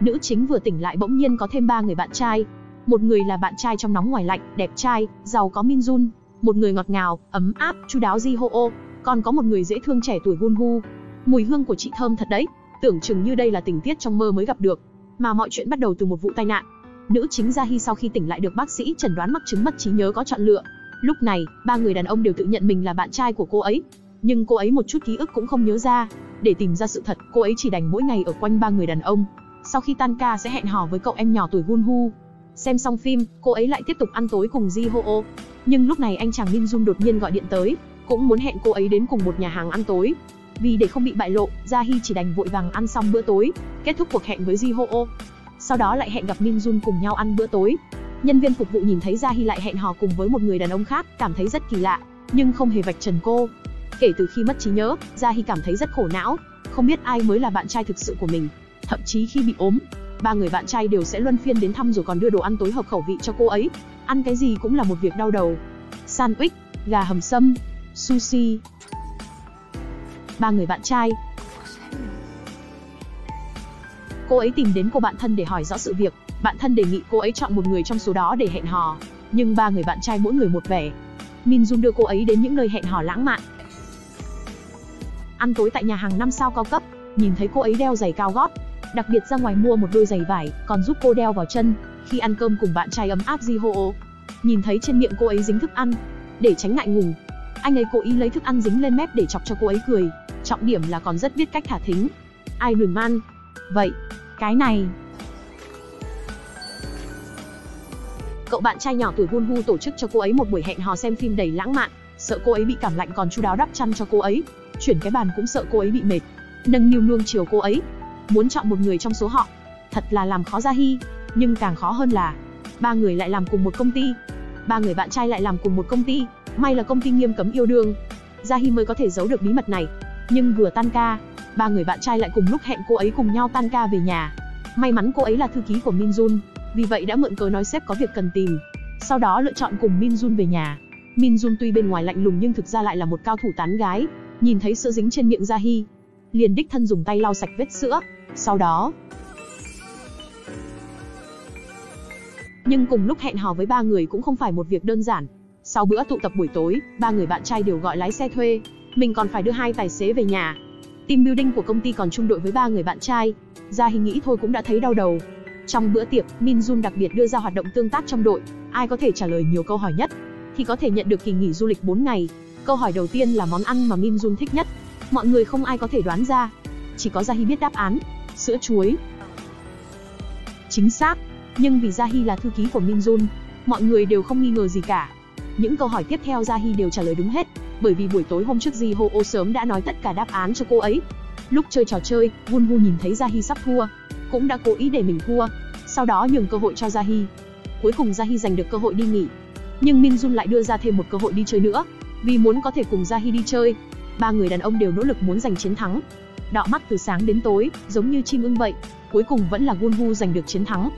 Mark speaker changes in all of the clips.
Speaker 1: Nữ chính vừa tỉnh lại bỗng nhiên có thêm ba người bạn trai. Một người là bạn trai trong nóng ngoài lạnh, đẹp trai, giàu có Min Jun. Một người ngọt ngào, ấm áp, chu đáo Ji Ho-o. Còn có một người dễ thương trẻ tuổi Gun Hu. Mùi hương của chị thơm thật đấy. Tưởng chừng như đây là tình tiết trong mơ mới gặp được. Mà mọi chuyện bắt đầu từ một vụ tai nạn. Nữ chính Gia Hi sau khi tỉnh lại được bác sĩ chẩn đoán mắc chứng mất trí nhớ có chọn lựa. Lúc này, ba người đàn ông đều tự nhận mình là bạn trai của cô ấy. Nhưng cô ấy một chút ký ức cũng không nhớ ra. Để tìm ra sự thật, cô ấy chỉ đành mỗi ngày ở quanh ba người đàn ông. Sau khi tan ca sẽ hẹn hò với cậu em nhỏ tuổi Gun Hu. Xem xong phim, cô ấy lại tiếp tục ăn tối cùng Ji Ho Oh. Nhưng lúc này anh chàng Min Jun đột nhiên gọi điện tới, cũng muốn hẹn cô ấy đến cùng một nhà hàng ăn tối. Vì để không bị bại lộ, Gia Hi chỉ đành vội vàng ăn xong bữa tối, kết thúc cuộc hẹn với Ji Ho Oh. Sau đó lại hẹn gặp Min Jun cùng nhau ăn bữa tối. Nhân viên phục vụ nhìn thấy Gia Hi lại hẹn hò cùng với một người đàn ông khác, cảm thấy rất kỳ lạ, nhưng không hề vạch trần cô. Kể từ khi mất trí nhớ, Gia Hi cảm thấy rất khổ não, không biết ai mới là bạn trai thực sự của mình. Thậm chí khi bị ốm, ba người bạn trai đều sẽ luân phiên đến thăm rồi còn đưa đồ ăn tối hợp khẩu vị cho cô ấy. Ăn cái gì cũng là một việc đau đầu. Sandwich, gà hầm sâm, sushi. Ba người bạn trai. Cô ấy tìm đến cô bạn thân để hỏi rõ sự việc, bạn thân đề nghị cô ấy chọn một người trong số đó để hẹn hò, nhưng ba người bạn trai mỗi người một vẻ. Min Jun đưa cô ấy đến những nơi hẹn hò lãng mạn. Ăn tối tại nhà hàng 5 sao cao cấp, nhìn thấy cô ấy đeo giày cao gót, đặc biệt ra ngoài mua một đôi giày vải, còn giúp cô đeo vào chân. Khi ăn cơm cùng bạn trai ấm áp Jiho. Nhìn thấy trên miệng cô ấy dính thức ăn, để tránh ngại ngùng, anh ấy cố ý lấy thức ăn dính lên mép để chọc cho cô ấy cười. Trọng điểm là còn rất biết cách thả thính. Iron Man. Vậy, cái này Cậu bạn trai nhỏ tuổi hun Hu tổ chức cho cô ấy một buổi hẹn hò xem phim đầy lãng mạn, sợ cô ấy bị cảm lạnh còn chu đáo đắp chăn cho cô ấy. Chuyển cái bàn cũng sợ cô ấy bị mệt. Nâng niu nuông chiều cô ấy. Muốn chọn một người trong số họ, thật là làm khó Gia Hi, nhưng càng khó hơn là ba người lại làm cùng một công ty. Ba người bạn trai lại làm cùng một công ty, may là công ty nghiêm cấm yêu đương. Gia Hi mới có thể giấu được bí mật này. Nhưng vừa tan ca, ba người bạn trai lại cùng lúc hẹn cô ấy cùng nhau tan ca về nhà. May mắn cô ấy là thư ký của Min Jun, vì vậy đã mượn cớ nói sếp có việc cần tìm. Sau đó lựa chọn cùng Min Jun về nhà. Min Jun tuy bên ngoài lạnh lùng nhưng thực ra lại là một cao thủ tán gái. Nhìn thấy sữa dính trên miệng Gia Hi, liền đích thân dùng tay lau sạch vết sữa. Sau đó, nhưng cùng lúc hẹn hò với ba người cũng không phải một việc đơn giản. Sau bữa tụ tập buổi tối, ba người bạn trai đều gọi lái xe thuê. Mình còn phải đưa hai tài xế về nhà. Team building của công ty còn chung đội với ba người bạn trai. Gia Hi nghĩ thôi cũng đã thấy đau đầu. Trong bữa tiệc, Min Jun đặc biệt đưa ra hoạt động tương tác trong đội. Ai có thể trả lời nhiều câu hỏi nhất, thì có thể nhận được kỳ nghỉ du lịch 4 ngày. Câu hỏi đầu tiên là món ăn mà Min Jun thích nhất. Mọi người không ai có thể đoán ra. Chỉ có Gia Hi biết đáp án. Sữa chuối. Chính xác. Nhưng vì Gia Hi là thư ký của Min Jun, mọi người đều không nghi ngờ gì cả. Những câu hỏi tiếp theo Gia Hi đều trả lời đúng hết, bởi vì buổi tối hôm trước Ji Ho Oh sớm đã nói tất cả đáp án cho cô ấy. Lúc chơi trò chơi, Won Hu nhìn thấy Gia Hi sắp thua, cũng đã cố ý để mình thua, sau đó nhường cơ hội cho Gia Hi. Cuối cùng Gia Hi giành được cơ hội đi nghỉ, nhưng Min Jun lại đưa ra thêm một cơ hội đi chơi nữa, vì muốn có thể cùng Gia Hi đi chơi. Ba người đàn ông đều nỗ lực muốn giành chiến thắng. Đọ mắt từ sáng đến tối, giống như chim ưng vậy, cuối cùng vẫn là Gunhu giành được chiến thắng.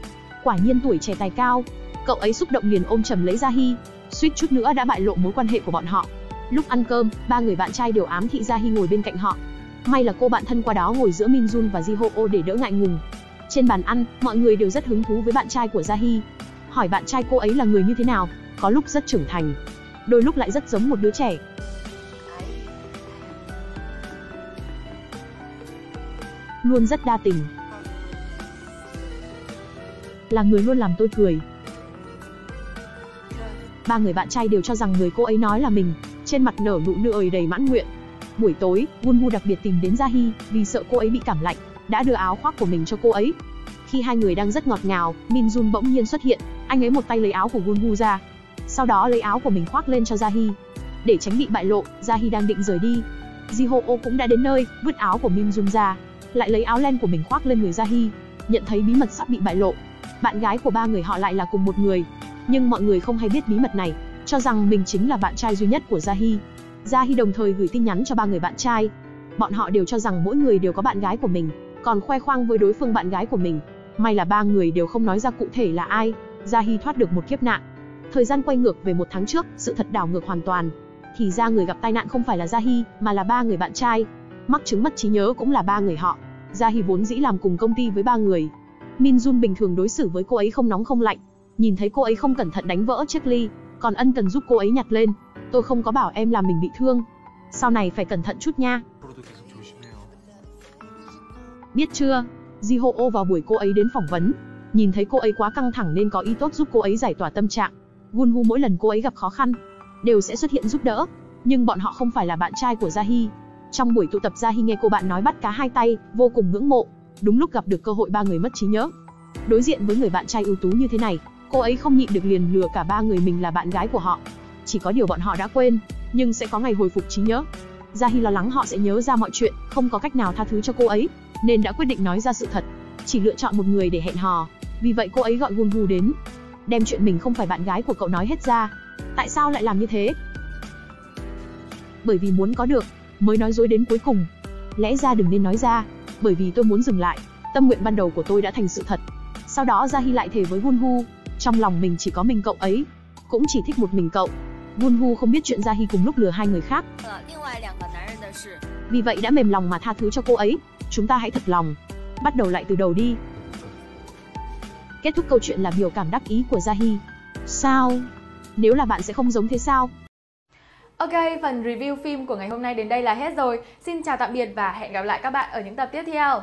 Speaker 1: Quả nhiên tuổi trẻ tài cao, cậu ấy xúc động liền ôm chầm lấy Gia Hi, suýt chút nữa đã bại lộ mối quan hệ của bọn họ. Lúc ăn cơm, ba người bạn trai đều ám thị Gia Hi ngồi bên cạnh họ. May là cô bạn thân qua đó ngồi giữa Min Jun và Ji Ho Oh để đỡ ngại ngùng. Trên bàn ăn, mọi người đều rất hứng thú với bạn trai của Gia Hi. Hỏi bạn trai cô ấy là người như thế nào, có lúc rất trưởng thành, đôi lúc lại rất giống một đứa trẻ. Luôn rất đa tình. Là người luôn làm tôi cười, ba người bạn trai đều cho rằng người cô ấy nói là mình, trên mặt nở nụ cười đầy mãn nguyện. Buổi tối, Gunhu đặc biệt tìm đến Gia Hi, vì sợ cô ấy bị cảm lạnh, đã đưa áo khoác của mình cho cô ấy. Khi hai người đang rất ngọt ngào, Min Jun bỗng nhiên xuất hiện, anh ấy một tay lấy áo của Gunhu ra, sau đó lấy áo của mình khoác lên cho Gia Hi. Để tránh bị bại lộ, Gia Hi đang định rời đi. Ji Ho cũng đã đến nơi, vứt áo của Min Jun ra, lại lấy áo len của mình khoác lên người Jahi, Nhận thấy bí mật sắp bị bại lộ, bạn gái của ba người họ lại là cùng một người, nhưng mọi người không hay biết bí mật này, cho rằng mình chính là bạn trai duy nhất của Jahi. Jahi đồng thời gửi tin nhắn cho ba người bạn trai. Bọn họ đều cho rằng mỗi người đều có bạn gái của mình, còn khoe khoang với đối phương bạn gái của mình. May là ba người đều không nói ra cụ thể là ai. Jahi thoát được một kiếp nạn. Thời gian quay ngược về một tháng trước, sự thật đảo ngược hoàn toàn. Thì ra người gặp tai nạn không phải là Jahi, mà là ba người bạn trai. Mắc chứng mất trí nhớ cũng là ba người họ. Gia Hy vốn dĩ làm cùng công ty với ba người. Min Jun bình thường đối xử với cô ấy không nóng không lạnh, nhìn thấy cô ấy không cẩn thận đánh vỡ chiếc ly, còn ân cần giúp cô ấy nhặt lên. Tôi không có bảo em làm mình bị thương. Sau này phải cẩn thận chút nha. Biết chưa? Ji Ho ô vào buổi cô ấy đến phỏng vấn, nhìn thấy cô ấy quá căng thẳng nên có ý tốt giúp cô ấy giải tỏa tâm trạng. Gun Hu mỗi lần cô ấy gặp khó khăn, đều sẽ xuất hiện giúp đỡ, nhưng bọn họ không phải là bạn trai của Gia Hy. Trong buổi tụ tập ra Hi nghe cô bạn nói bắt cá hai tay, vô cùng ngưỡng mộ. Đúng lúc gặp được cơ hội ba người mất trí nhớ. Đối diện với người bạn trai ưu tú như thế này, cô ấy không nhịn được liền lừa cả ba người mình là bạn gái của họ. Chỉ có điều bọn họ đã quên, nhưng sẽ có ngày hồi phục trí nhớ. Gia Hi lo lắng họ sẽ nhớ ra mọi chuyện, không có cách nào tha thứ cho cô ấy, nên đã quyết định nói ra sự thật. Chỉ lựa chọn một người để hẹn hò. Vì vậy cô ấy gọi Gun Hu đến, đem chuyện mình không phải bạn gái của cậu nói hết ra. Tại sao lại làm như thế? Bởi vì muốn có được, mới nói dối đến cuối cùng. Lẽ ra đừng nên nói ra, bởi vì tôi muốn dừng lại. Tâm nguyện ban đầu của tôi đã thành sự thật. Sau đó Gia Hi lại thề với Gun Hu, trong lòng mình chỉ có mình cậu ấy, cũng chỉ thích một mình cậu. Gun Hu không biết chuyện Gia Hi cùng lúc lừa hai người khác. Vì vậy đã mềm lòng mà tha thứ cho cô ấy. Chúng ta hãy thật lòng, bắt đầu lại từ đầu đi. Kết thúc câu chuyện là biểu cảm đắc ý của Gia Hi. Sao? Nếu là bạn sẽ không giống thế sao?
Speaker 2: Ok, phần review phim của ngày hôm nay đến đây là hết rồi. Xin chào tạm biệt và hẹn gặp lại các bạn ở những tập tiếp theo.